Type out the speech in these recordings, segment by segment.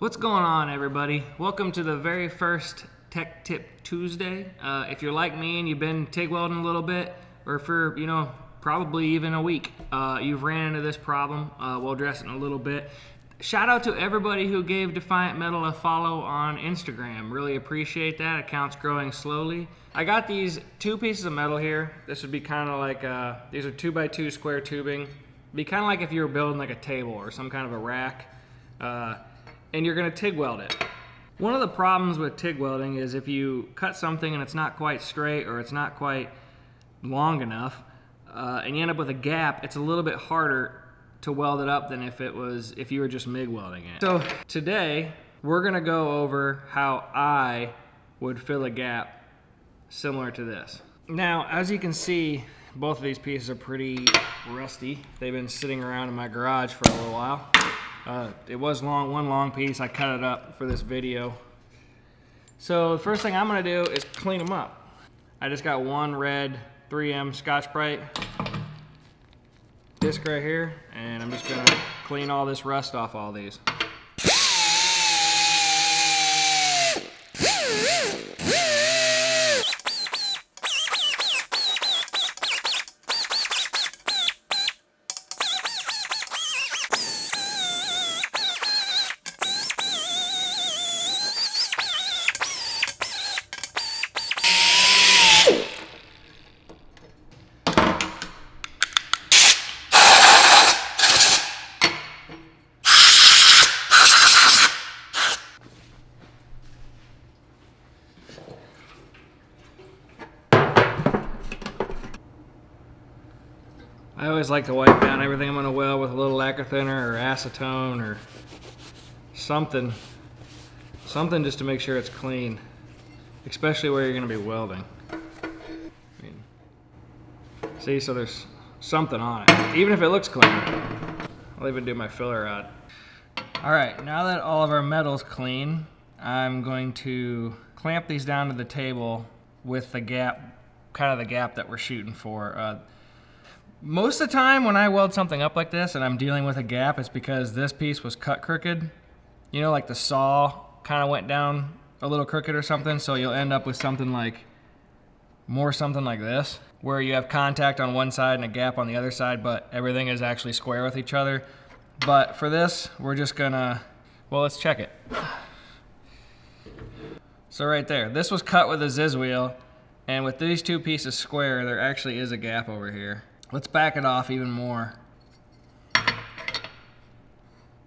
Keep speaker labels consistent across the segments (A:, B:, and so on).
A: What's going on, everybody? Welcome to the very first Tech Tip Tuesday. Uh, if you're like me and you've been TIG welding a little bit, or for, you know, probably even a week, uh, you've ran into this problem, uh, it in a little bit. Shout out to everybody who gave Defiant Metal a follow on Instagram. Really appreciate that. Account's growing slowly. I got these two pieces of metal here. This would be kind of like, uh, these are two by two square tubing. Be kind of like if you were building like a table or some kind of a rack. And you're gonna TIG weld it. One of the problems with TIG welding is if you cut something and it's not quite straight or it's not quite long enough, uh, and you end up with a gap, it's a little bit harder to weld it up than if it was if you were just MIG welding it. So today we're gonna go over how I would fill a gap similar to this. Now, as you can see, both of these pieces are pretty rusty. They've been sitting around in my garage for a little while. Uh, it was long, one long piece. I cut it up for this video. So the first thing I'm gonna do is clean them up. I just got one red 3M Scotch-Brite disc right here, and I'm just gonna clean all this rust off all these. Like to wipe down everything I'm gonna weld with a little lacquer thinner or acetone or something. Something just to make sure it's clean, especially where you're gonna be welding. I mean, see, so there's something on it. Even if it looks clean, I'll even do my filler rod. All right, now that all of our metal's clean, I'm going to clamp these down to the table with the gap, kind of the gap that we're shooting for. Uh, most of the time when I weld something up like this and I'm dealing with a gap, it's because this piece was cut crooked. You know, like the saw kind of went down a little crooked or something, so you'll end up with something like, more something like this, where you have contact on one side and a gap on the other side, but everything is actually square with each other. But for this, we're just gonna, well, let's check it. So right there, this was cut with a zip wheel, and with these two pieces square, there actually is a gap over here. Let's back it off even more.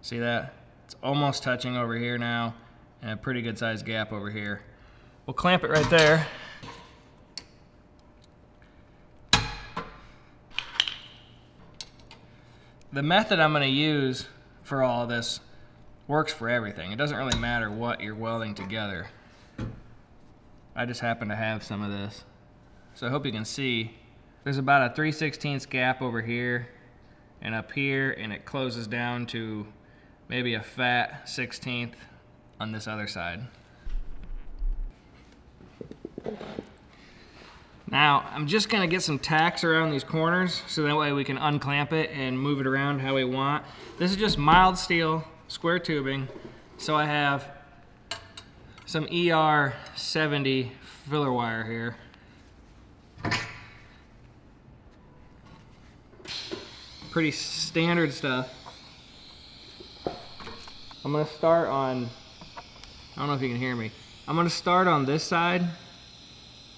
A: See that? It's almost touching over here now, and a pretty good sized gap over here. We'll clamp it right there. The method I'm gonna use for all this works for everything. It doesn't really matter what you're welding together. I just happen to have some of this. So I hope you can see there's about a 3 16 gap over here and up here and it closes down to maybe a fat 16th on this other side. Now, I'm just gonna get some tacks around these corners so that way we can unclamp it and move it around how we want. This is just mild steel, square tubing. So I have some ER70 filler wire here. Pretty standard stuff. I'm gonna start on, I don't know if you can hear me. I'm gonna start on this side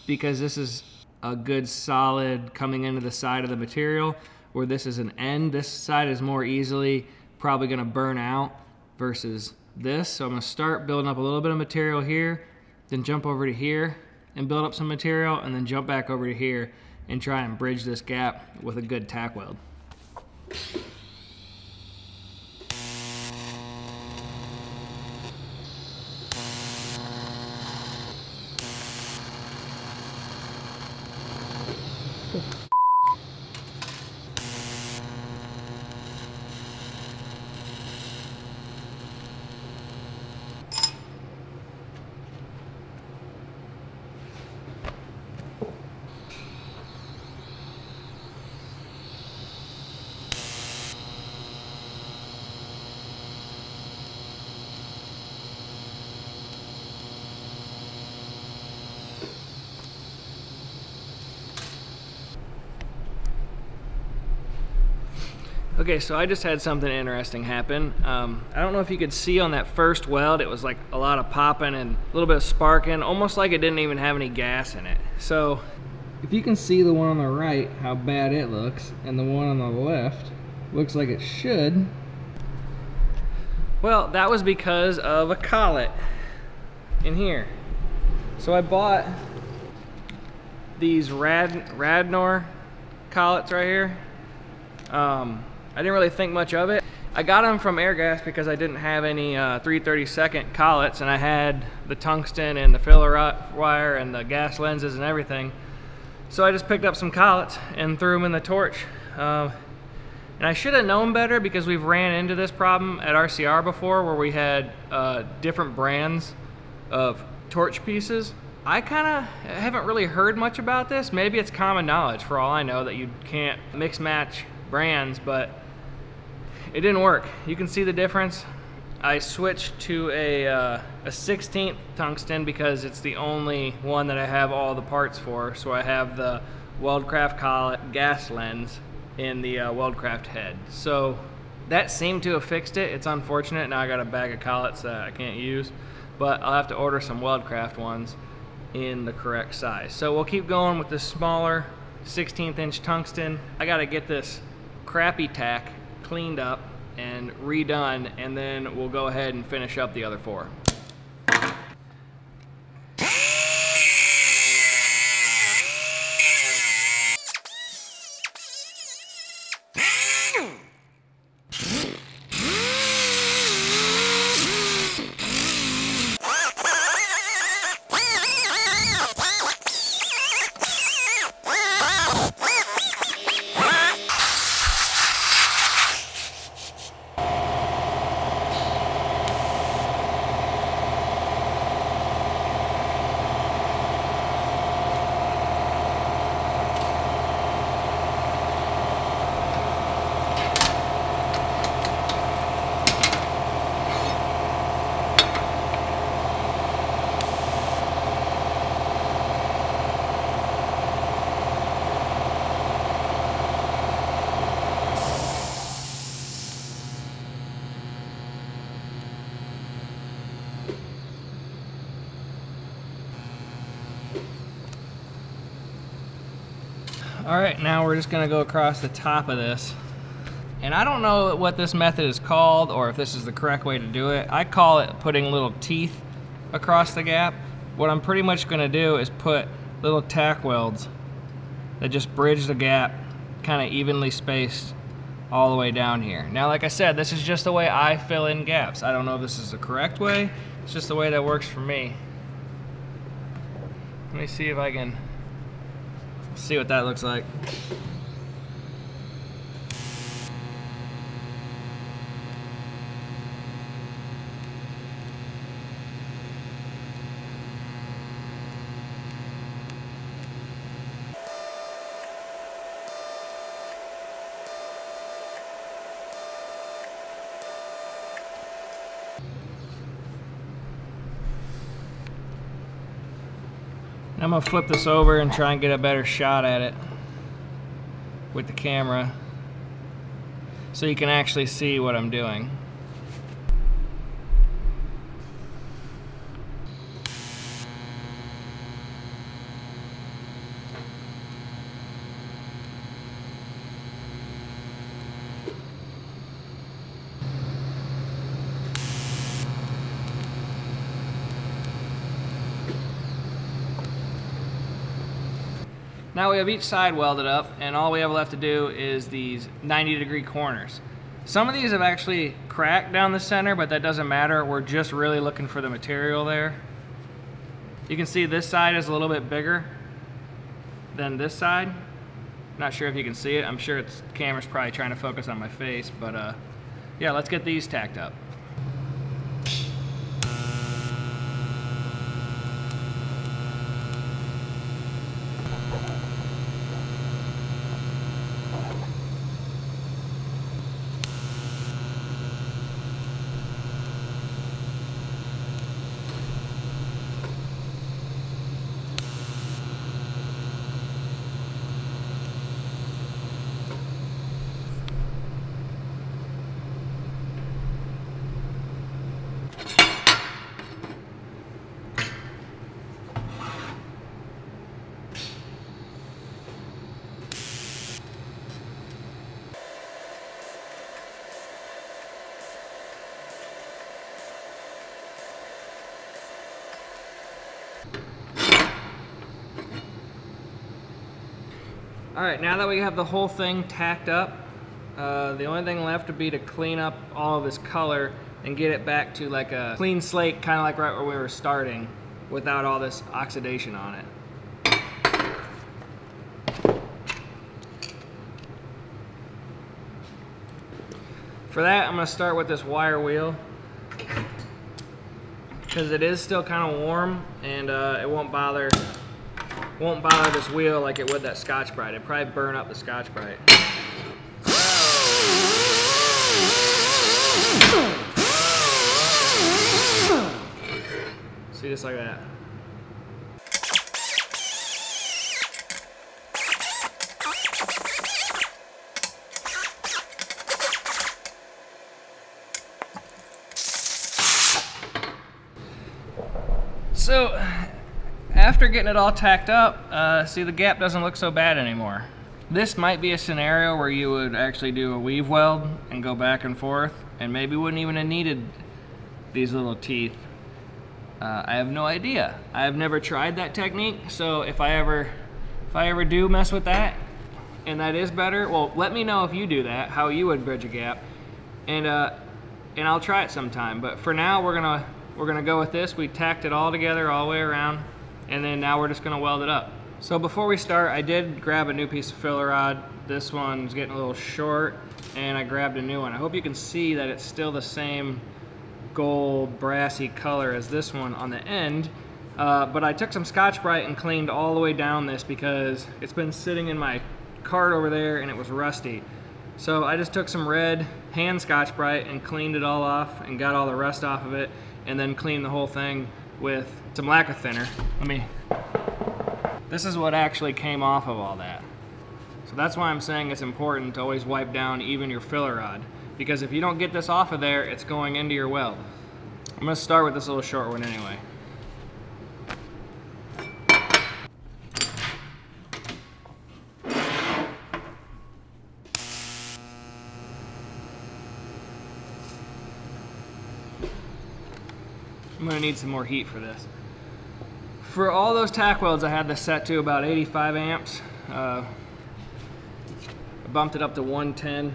A: because this is a good solid coming into the side of the material where this is an end. This side is more easily probably gonna burn out versus this. So I'm gonna start building up a little bit of material here, then jump over to here and build up some material and then jump back over to here and try and bridge this gap with a good tack weld. Thank you. Okay, so I just had something interesting happen. Um, I don't know if you could see on that first weld, it was like a lot of popping and a little bit of sparking, almost like it didn't even have any gas in it. So if you can see the one on the right, how bad it looks, and the one on the left looks like it should, well, that was because of a collet in here. So I bought these Rad Radnor collets right here. Um, I didn't really think much of it. I got them from Airgas because I didn't have any uh, 332nd collets and I had the tungsten and the filler wire and the gas lenses and everything. So I just picked up some collets and threw them in the torch. Uh, and I should have known better because we've ran into this problem at RCR before where we had uh, different brands of torch pieces. I kind of haven't really heard much about this. Maybe it's common knowledge for all I know that you can't mix match brands, but it didn't work. You can see the difference. I switched to a, uh, a 16th tungsten because it's the only one that I have all the parts for. So I have the Weldcraft collet gas lens in the uh, Weldcraft head. So that seemed to have fixed it. It's unfortunate. Now I got a bag of collets that I can't use, but I'll have to order some Weldcraft ones in the correct size. So we'll keep going with the smaller 16th inch tungsten. I got to get this crappy tack cleaned up and redone and then we'll go ahead and finish up the other four. All right, now we're just gonna go across the top of this. And I don't know what this method is called or if this is the correct way to do it. I call it putting little teeth across the gap. What I'm pretty much gonna do is put little tack welds that just bridge the gap kind of evenly spaced all the way down here. Now, like I said, this is just the way I fill in gaps. I don't know if this is the correct way. It's just the way that works for me. Let me see if I can see what that looks like. I'm gonna flip this over and try and get a better shot at it with the camera so you can actually see what I'm doing. Now we have each side welded up and all we have left to do is these 90 degree corners. Some of these have actually cracked down the center, but that doesn't matter. We're just really looking for the material there. You can see this side is a little bit bigger than this side. Not sure if you can see it. I'm sure it's camera's probably trying to focus on my face, but uh, yeah, let's get these tacked up. All right, now that we have the whole thing tacked up, uh, the only thing left would be to clean up all of this color and get it back to like a clean slate, kind of like right where we were starting, without all this oxidation on it. For that, I'm gonna start with this wire wheel because it is still kind of warm and uh, it won't bother won't bother this wheel like it would that Scotch-Brite. It'd probably burn up the Scotch-Brite. See, just like that. So, after getting it all tacked up, uh, see the gap doesn't look so bad anymore. This might be a scenario where you would actually do a weave weld and go back and forth and maybe wouldn't even have needed these little teeth. Uh, I have no idea. I've never tried that technique, so if I ever if I ever do mess with that and that is better, well, let me know if you do that, how you would bridge a gap, and uh, and I'll try it sometime. But for now, we're gonna we're gonna go with this. We tacked it all together all the way around, and then now we're just gonna weld it up. So before we start, I did grab a new piece of filler rod. This one's getting a little short, and I grabbed a new one. I hope you can see that it's still the same gold brassy color as this one on the end. Uh, but I took some Scotch-Brite and cleaned all the way down this because it's been sitting in my cart over there and it was rusty. So I just took some red hand Scotch-Brite and cleaned it all off and got all the rust off of it and then cleaned the whole thing with some lacquer thinner. Let me, this is what actually came off of all that. So that's why I'm saying it's important to always wipe down even your filler rod because if you don't get this off of there, it's going into your weld. I'm gonna start with this little short one anyway. I'm gonna need some more heat for this. For all those tack welds, I had this set to about 85 amps. Uh, I bumped it up to 110.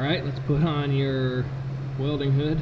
A: All right, let's put on your welding hood.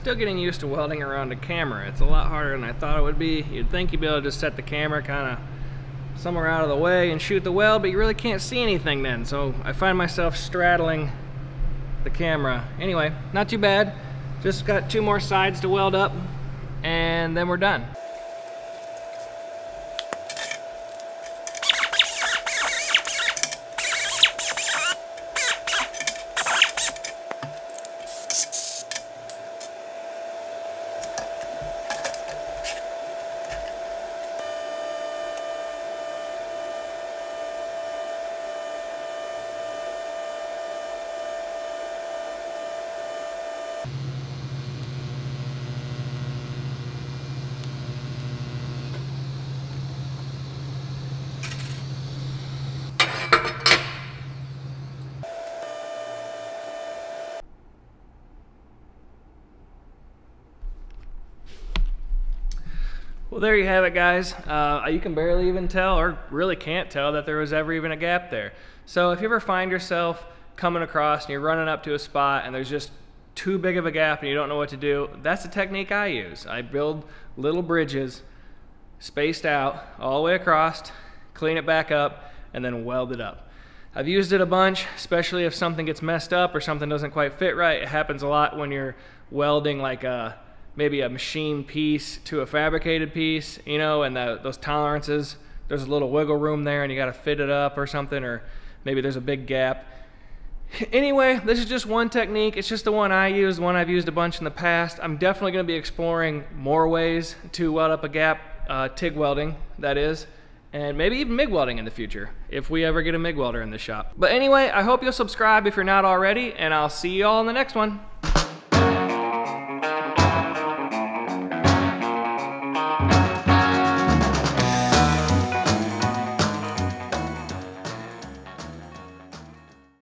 A: Still getting used to welding around a camera. It's a lot harder than I thought it would be. You'd think you'd be able to just set the camera kind of somewhere out of the way and shoot the weld, but you really can't see anything then. So I find myself straddling the camera. Anyway, not too bad. Just got two more sides to weld up and then we're done. Well, there you have it, guys. Uh, you can barely even tell, or really can't tell, that there was ever even a gap there. So if you ever find yourself coming across and you're running up to a spot and there's just too big of a gap and you don't know what to do, that's the technique I use. I build little bridges spaced out all the way across, clean it back up, and then weld it up. I've used it a bunch, especially if something gets messed up or something doesn't quite fit right. It happens a lot when you're welding like a maybe a machine piece to a fabricated piece, you know, and the, those tolerances, there's a little wiggle room there and you got to fit it up or something, or maybe there's a big gap. Anyway, this is just one technique. It's just the one I use, the one I've used a bunch in the past. I'm definitely going to be exploring more ways to weld up a gap, uh, TIG welding, that is and maybe even MIG welding in the future if we ever get a MIG welder in the shop. But anyway, I hope you'll subscribe if you're not already, and I'll see you all in the next one.